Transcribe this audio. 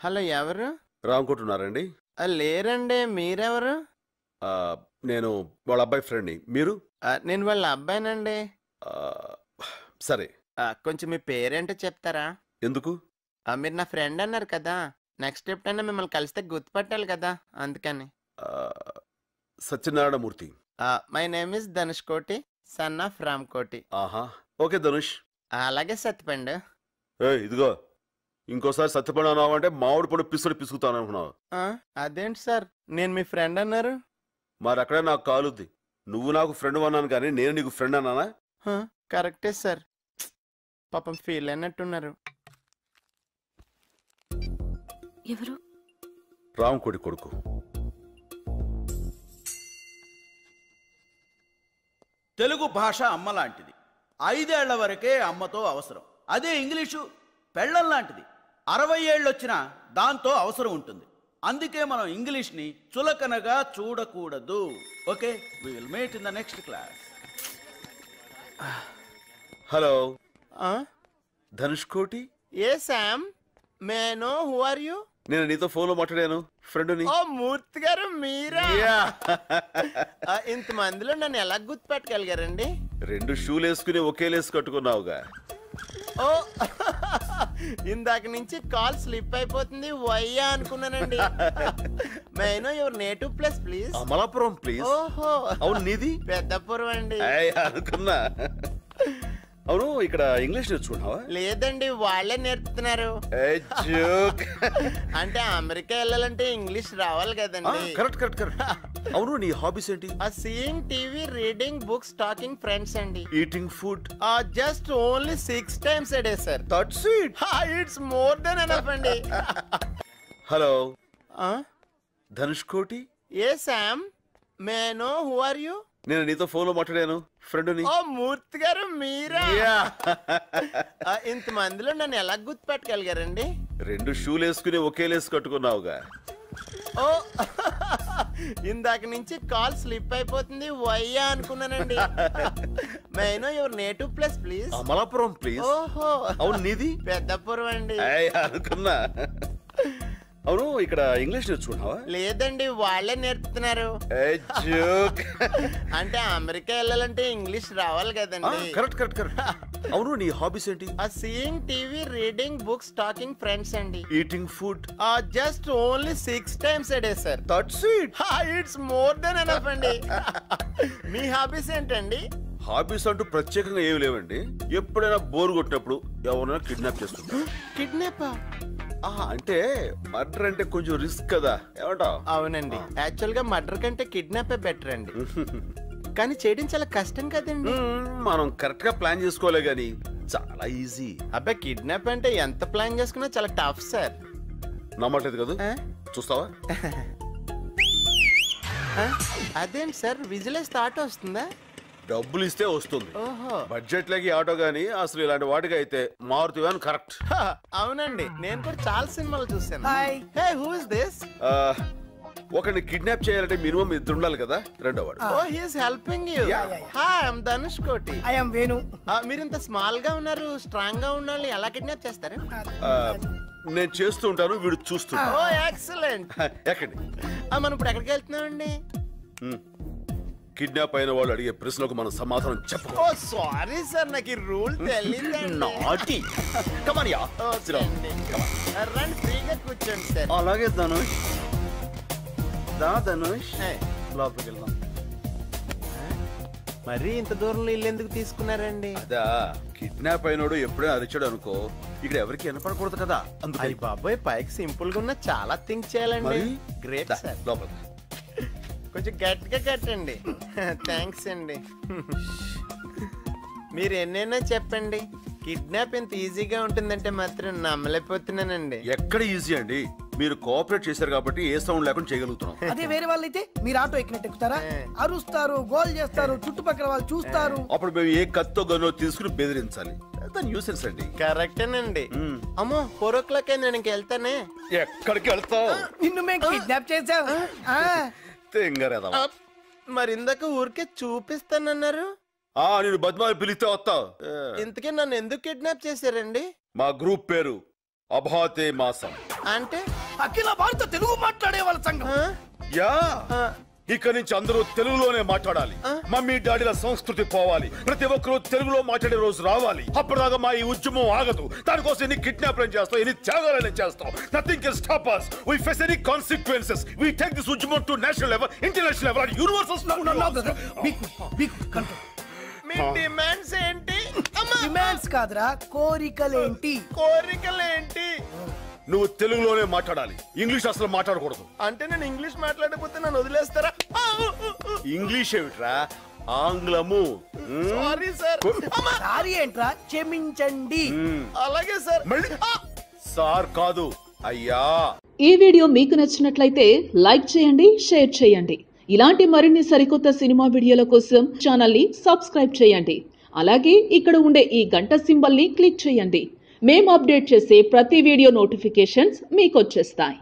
Hello ఎవరు? రామకుంటున్నారండి. లేరండి మీరెవరు? ఆ, నేను వాళ్ళ అబ్బాయి ఫ్రెండ్ని. మీరు? ఆ, నేను వాళ్ళ అబ్బాయినండి. ఆ, సరే. ఆ, కొంచెం మీ పేరేంటో చెప్తారా? ఎందుకు? ఆ, మీరు నా ఫ్రెండ్ అన్నారు కదా. నెక్స్ట్ ఎప్పుడైనా మిమ్మల్ని కలిస్తే గుర్తుపట్టాలి కదా అందుకని. ఆ, Satyanarayanamurthy. My name is Dhanush Koti son of Ram Koti. ఆహా. ఓకే ధనుష్. అలాగే సత్యపండు. ఇదిగో. ఇంకోసారి సత్యపడి అన్నావు అంటే మామిడి పండు పిసుడు పిసుకుతాను అనుకున్నావు. ఆ, అదేంటి సార్? నేను మీ ఫ్రెండ్ అన్నారు? మరి అక్కడే నాకు కాలుద్ది. నువ్వు నాకు ఫ్రెండ్ అన్నాను కానీ నేను నీకు ఫ్రెండ్ అన్నానా? హ, కరెక్టే సార్. పాపం ఫీల్ అయినట్టున్నారు. ఎవరు? రామకోడి కొడుకు. తెలుగు భాష అమ్మ లాంటిది ఐదేళ్ళ వరకే అమ్మతో అవసరం. అదే ఇంగ్లీషు పెళ్ళం లాంటిది అరవై ఏళ్ళు వచ్చినా దాంతో అవసరం ఉంటుంది. అందుకే మనం ఇంగ్లీష్ని చులకనగా చూడకూడదు. Okay we will meet in the next class hello ఆ? Dhanush Koti I am may know who are you నేను నీతో ఫోన్లో మాట్లాడాను. ఫ్రెండ్ని ఓ మూర్తి గారు మీరా? ఆ, ఇంతమందిలో నన్ను ఎలా గుర్తుపెట్టగలిగారండి? రెండు షూలు వేసుకుని ఒకే లేసు కట్టుకున్నావుగా. ఓ. ఇందాక నుంచి కాల్ స్లిప్ అయిపోతుంది వయ్యా అనుకున్నానండి. May know your native place please Amalapuram please ఓహో. అవును నీది? పెద్దపురం అండి. అనుకున్నా. అవును ఇక్కడ ఇంగ్లీష్ నేర్చుకున్నావా లేదండి వాళ్ళే నేర్పుతున్నారు. అంటే అమెరికా వెళ్ళాలంటే ఇంగ్లీష్ రావాలి కదండి. Correct correct correct. అవును నీ హాబీస్ ఏంటి? ఆ seeing TV reading books talking friends అండి. Eating food ah just only six times a day sir. That's it it's more than enough అండి. Hello? Dhanush Koti? I am may know who are you నేను నీతో ఫోన్లో మాట్లాడాను. ఫ్రెండ్ని. ఓ మూర్తి గారు మీరా? ఆ, ఇంతమందిలో నన్ను ఎలా గుర్తుపెట్టగలిగారండి? రెండు షూలు వేసుకుని ఒకే లేసు కట్టుకున్నావుగా. ఓ ఇందాక నుంచి కాల్ స్లిప్ అయిపోతుంది వయ్యా అనుకున్నానండి. May know your native place please. Amalapuram please. ఓహో. అవును నీది? పెద్దపురం అండి. అనుకున్నా. అవును ఇక్కడ ఇంగ్లీష్ నేర్చుకున్నావా లేదండి వాళ్ళే నేర్పుతున్నారు. అంటే అమెరికా వెళ్ళాలంటే ఇంగ్లీష్ రావాలి కదండి. Correct correct correct. అవును నీ హాబీస్ ఏంటి? ఆ seeing TV reading books talking friends అండి. Eating food ah just only six times a day sir that's it it's more than enough అండి. మీ హాబీస్ ఏంటండి? హాబీస్ అంటూ ప్రత్యేకంగా ఏమి లేవండి. ఎప్పుడైనా బోర్ కొట్టినప్పుడు ఎవరైనా కిడ్నాప్ చేస్తుంటా కిడ్నాప్ అంటే మర్డర్ అంటే కొంచెం రిస్క్ కదా ఏమంటావ్? అవునండి. యాక్చువల్గా మర్డర్ కంటే కిడ్నాప్ బెటర్ అండి. కానీ చేయడం చాలా కష్టం కదండి. మనం కరెక్ట్గా ప్లాన్ చేసుకోలే గాని చాలా ఈజీ. అబ్బాయి కిడ్నాప్ అంటే ఎంత ప్లాన్ చేసుకున్నా చాలా టఫ్ సార్. నమ్మట్లేదు కదా? చూస్తావా? అదేంటి సార్ విజిల్ స్టార్ట్ వస్తుందా? డబ్బులు ఇస్తే వస్తుంది. ఓహో. బడ్జెట్ లకి ఆటో గానీ అసలు ఇలాంటి వాటికి అయితే మారుతి వ్యాన్ కరెక్ట్. హా, అవునండి. నేను కూడా చాలా సినిమాలు చూసాను hi. Hey who is this? ఒకరిని కిడ్నాప్ చేయాలంటే మినిమం ఇద్దరు ఉండాలి కదా రెండో వాడు. ఓ he's helping you. I'm Dhanush Koti. I'm Venu. ఆ, మీరు ఇంత స్మాల్గా ఉన్నారు స్ట్రాంగ్గా వాళ్ళని ఎలా కిడ్నాప్ చేస్తారు? ఆ, నేను చేస్తూ ఉంటాను వీడు చూస్తుంటాను ఓ ఎక్సలెంట్. ఎక్కండి. మనం ఇప్పుడు ఎక్కడికి వెళ్తున్నామండి? కిడ్నాప్ అయిన వాళ్ళు అడిగే ప్రశ్నలకు మనం సమాధానం ఓ చెప్పకూడదు సారీ సార్ నాకు ఈ రూల్ తెలియదండి నాటి కమాన్ యా ఓకే అండి. రండి ఫ్రీగా కూర్చోండి సార్ అలాగే ధనుష్. దా ధనుష్. హే, లోపలికి వెళ్దాం. మరీ ఇంత దూరంలో ఇల్లు ఎందుకు తీసుకున్నారండి? అదా కిడ్నాప్ అయినోడు ఎప్పుడైనా అరిచాడు అనుకో ఇక్కడ ఎవరికి వినపడకూడదు కదా అందుకని అయ్యి బాబాయ్ పైకి సింపుల్గా ఉన్న చాలా థింక్ చేయాలండి? గ్రేట్ సార్ లోపలికి. కొంచెం గట్టిగా కట్టండి. థ్యాంక్స్ అండి. మీరు ఎన్నైనా చెప్పండి. కిడ్నాప్ ఇంత ఈజీగా ఉంటుందంటే మాత్రం నమ్మలేకపోతున్నానండి. ఎక్కడ ఈజీ అండి? మీరు కోఆపరేట్ చేశారు కాబట్టి ఏ సౌండ్ లేకుండా చేయగలుగుతున్నాం. అదే వేరే వాళ్ళైతే మీరు ఆటో ఎక్కినట్టు ఎక్కుతారా. అరుస్తారు గోల్ చేస్తారు చుట్టుపక్కల వాళ్ళు చూస్తారు. అప్పుడు మేము ఏ కత్తో గనో తీసుకుని బెదిరించాలి. దాని న్యూసెన్స్ అండి. కరెక్టేనండి. అమ్మో ఫోర్ ఓ క్లాక్ అయింది నేను ఇంక వెళ్తానే ఎక్కడికి వెళ్తావు? నిన్ను మేము కిడ్నాప్ చేసాం ఆ, తెంగరేదా మరి ఇందాక ఊరికే చూపిస్తానన్నారు. ఆ నేను బద్మాయి పిలిస్తే వస్తావు ఇంతకీ నన్ను ఎందుకు కిడ్నాప్ చేశారండి? మా గ్రూప్ పేరు అభాతే మాసం. అంటే? అఖిల భారత తెలుగు మాట్లాడే వాళ్ళ సంఘం? యా. ఆ. ఇక నుంచి అందరూ తెలుగులోనే మాట్లాడాలి. మమ్మీ డాడీల సంస్కృతి పోవాలి. ప్రతి ఒక్కరూ తెలుగులో మాట్లాడే రోజు రావాలి. అప్పటిదాకా మా ఈ ఉద్యమం ఆగదు. దానికోసం ఎన్ని కిడ్నాప్లను చేస్తాం ఎన్ని త్యాగాలను చేస్తాం. Nothing can stop us. We face any consequences. We take this ఉద్యమం to national level international level universal me demands ఏంటి? డిమాండ్స్ కాదురా కోరికలేంటి? కోరికలు ఏంటి నువ్వు తెలుగులోనే మాట్లాడాలి. ఇంగ్లీష్ అసలు మాట్లాడకూడదు. అంటే నేను ఇంగ్లీష్ మాట్లాడకపోతే నన్ను వదిలేస్తారా? ఇంగ్లీష్ ఏమిట్రా? ఆంగ్లము. సారీ సార్ సారీ ఏంట్రా? క్షమించండి. అలాగే సార్ సార్ కాదు. అయ్యా. ఈ వీడియో మీకు నచ్చినట్లయితే లైక్ చేయండి షేర్ చేయండి. ఇలాంటి మరిన్ని సరికొత్త సినిమా వీడియోల కోసం ఛానల్ని సబ్స్క్రైబ్ చేయండి. అలాగే ఇక్కడ ఉండే ఈ గంట సింబల్ని క్లిక్ చేయండి. మేము అప్డేట్ చేసే ప్రతి వీడియో నోటిఫికేషన్స్ మీకు వచ్చేస్తాయి